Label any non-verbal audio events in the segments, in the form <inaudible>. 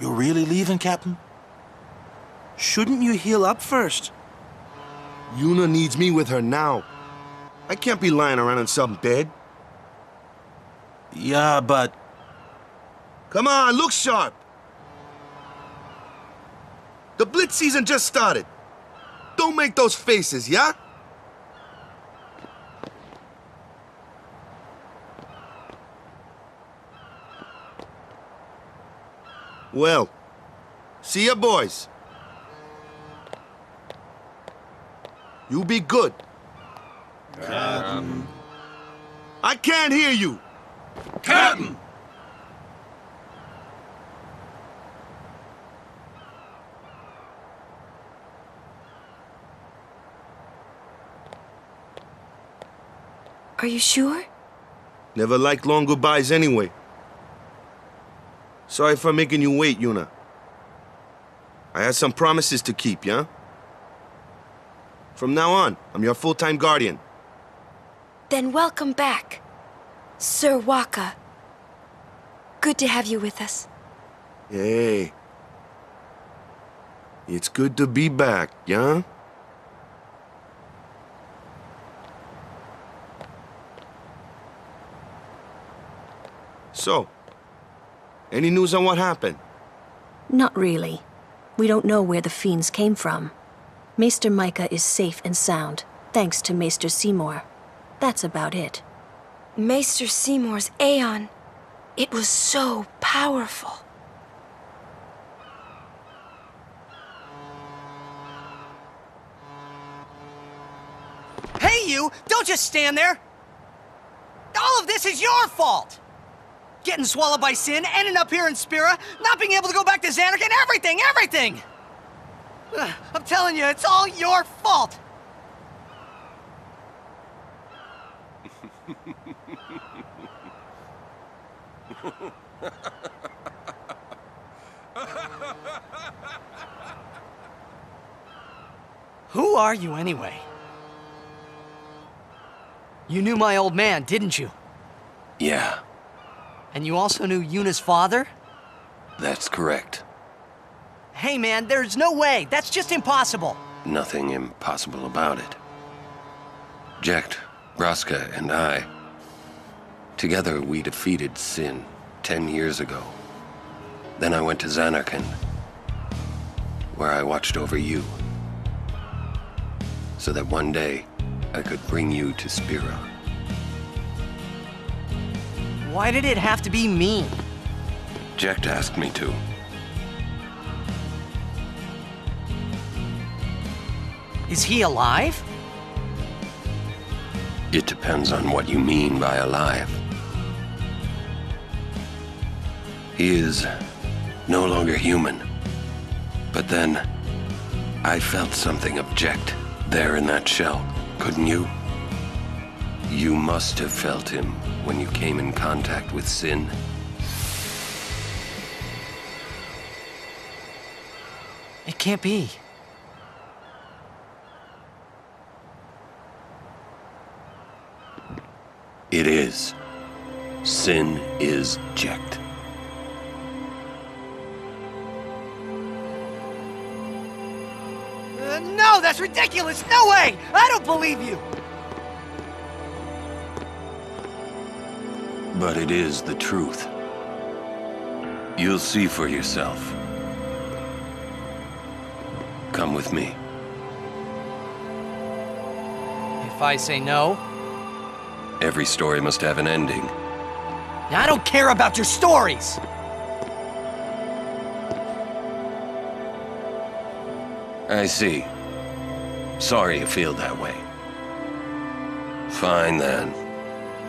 You're really leaving, Captain? Shouldn't you heal up first? Yuna needs me with her now. I can't be lying around in some bed. Yeah, but... Come on, look sharp. The Blitz season just started. Don't make those faces, yeah? Well, see ya, boys. You be good. Captain. I can't hear you. Captain! Are you sure? Never like long goodbyes anyway. Sorry for making you wait, Yuna. I had some promises to keep, yeah? From now on, I'm your full-time guardian. Then welcome back, Sir Wakka. Good to have you with us. Hey. It's good to be back, yeah? So, any news on what happened? Not really. We don't know where the fiends came from. Maester Mika is safe and sound, thanks to Maester Seymour. That's about it. Maester Seymour's Aeon. It was so powerful. Hey, you! Don't just stand there! All of this is your fault! Getting swallowed by sin, ending up here in Spira, not being able to go back to Zanarkand, everything, everything! I'm telling you, it's all your fault! <laughs> Who are you anyway? You knew my old man, didn't you? Yeah, And you also knew Yuna's father? that's correct. Hey man, there's no way. That's just impossible. Nothing impossible about it. Jecht, Braska, and I. Together we defeated Sin ten years ago. Then I went to Zanarkand, where I watched over you. So that one day I could bring you to Spira. Why did it have to be me? Jecht asked me to. Is he alive? It depends on what you mean by alive. He is no longer human. But then, I felt something object there in that shell, couldn't you? You must have felt him when you came in contact with Sin. It can't be. It is. Sin is Jecht. Uh, no, that's ridiculous. No way. I don't believe you. But it is the truth. You'll see for yourself. Come with me. If I say no, Every story must have an ending. I don't care about your stories. I see. Sorry you feel that way. Fine then.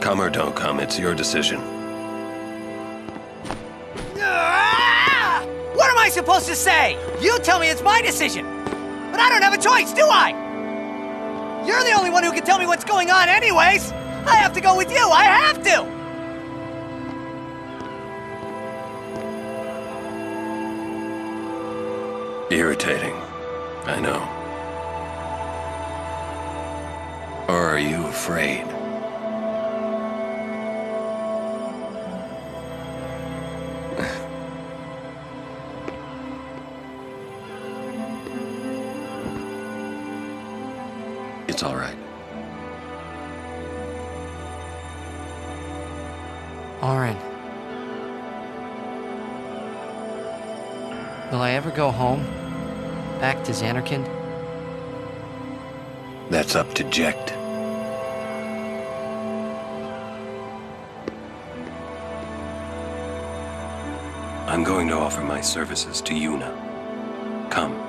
Come or don't come, it's your decision. Ah! What am I supposed to say? You tell me it's my decision. But I don't have a choice, do I? You're the only one who can tell me what's going on anyways. I have to go with you. I have to. Irritating. I know. Or are you afraid? Will I ever go home? Back to Zanarkand? That's up to Jecht. I'm going to offer my services to Yuna. Come.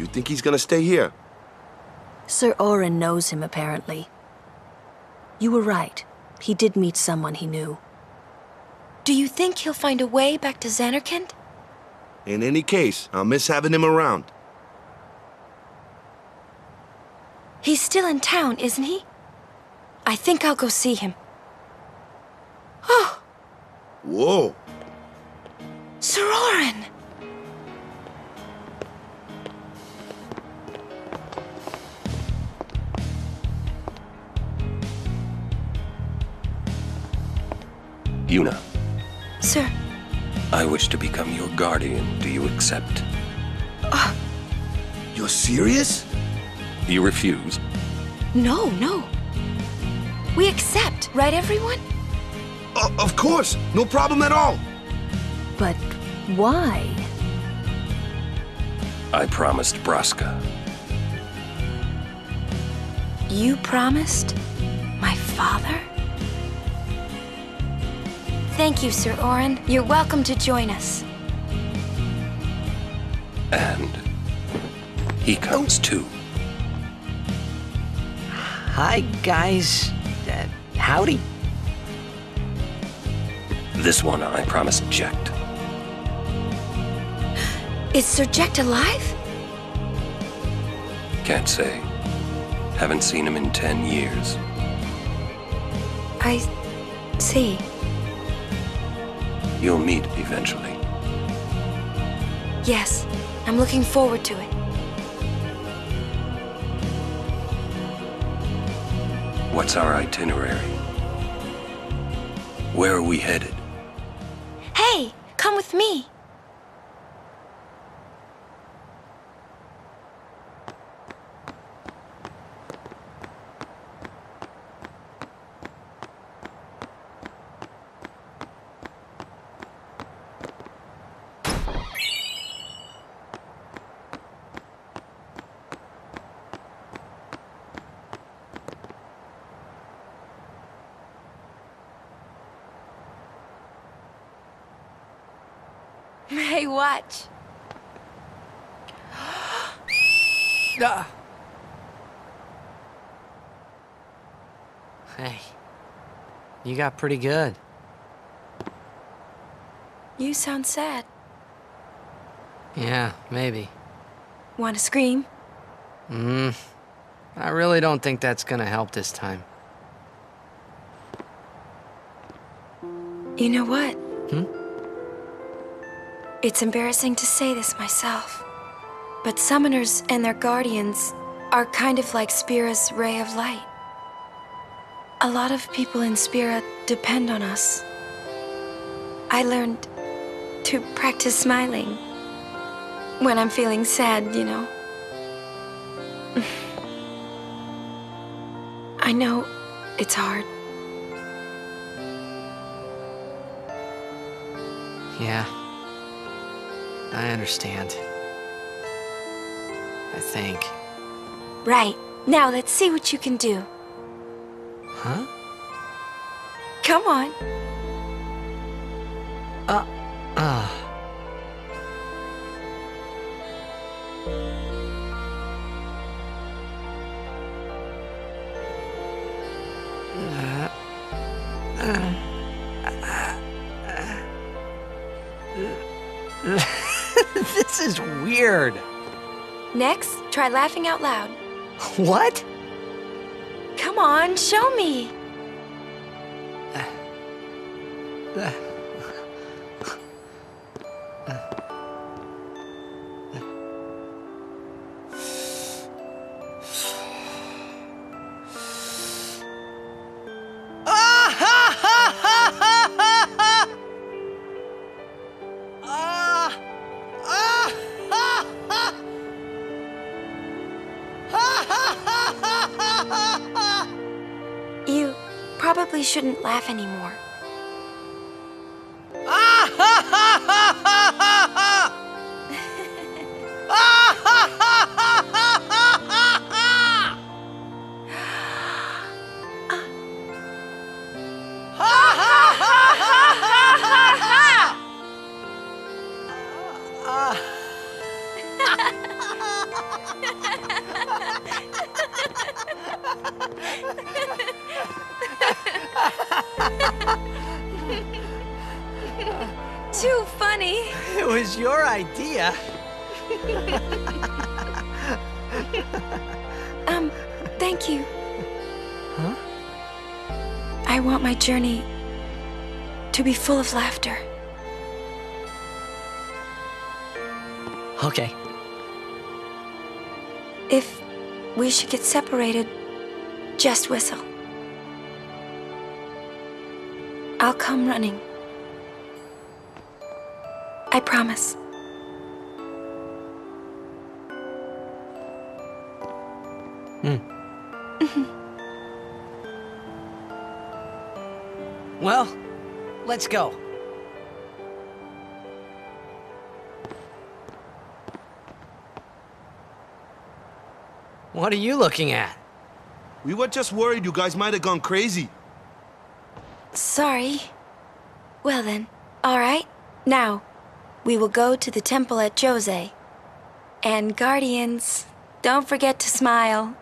You think he's gonna stay here? Sir Auron knows him, apparently. You were right. He did meet someone he knew. Do you think he'll find a way back to Zanarkand? In any case, I'll miss having him around. He's still in town, isn't he? I think I'll go see him. Oh, <gasps> Whoa. Sir Auron! Yuna, Sir, I wish to become your guardian. Do you accept? Ah. You're serious? You refuse? no, no. We accept, right, everyone? O- of course. No problem at all. But why? I promised Braska. You promised? My father? Thank you, Sir Auron. You're welcome to join us. And he comes too. Hi, guys. Uh, howdy. This one I promised Jecht. Is Sir Jecht alive? Can't say. Haven't seen him in ten years. I see. You'll meet eventually. Yes, I'm looking forward to it. What's our itinerary? Where are we headed? Hey, Come with me. Hey, watch. <gasps> Ah. Hey, you got pretty good. You sound sad. Yeah, maybe. Want to scream? Mm, I really don't think that's gonna help this time. You know what? Hmm? It's embarrassing to say this myself, but summoners and their guardians are kind of like Spira's ray of light. A lot of people in Spira depend on us. I learned to practice smiling when I'm feeling sad, you know. <laughs> I know it's hard. Yeah. I understand. I think. Right. Now let's see what you can do. Huh? Come on. Uh. Uh. <laughs> this is weird. Next, try laughing out loud. What? Come on, show me. You probably shouldn't laugh anymore. Idea. <laughs> Um, thank you. Huh? I want my journey to be full of laughter. Okay. If we should get separated, just whistle. I'll come running. I promise. Mm. <laughs> Well, let's go. What are you looking at? We were just worried you guys might have gone crazy. Sorry. Well then, alright. Now, we will go to the temple at Djose. And Guardians, don't forget to smile.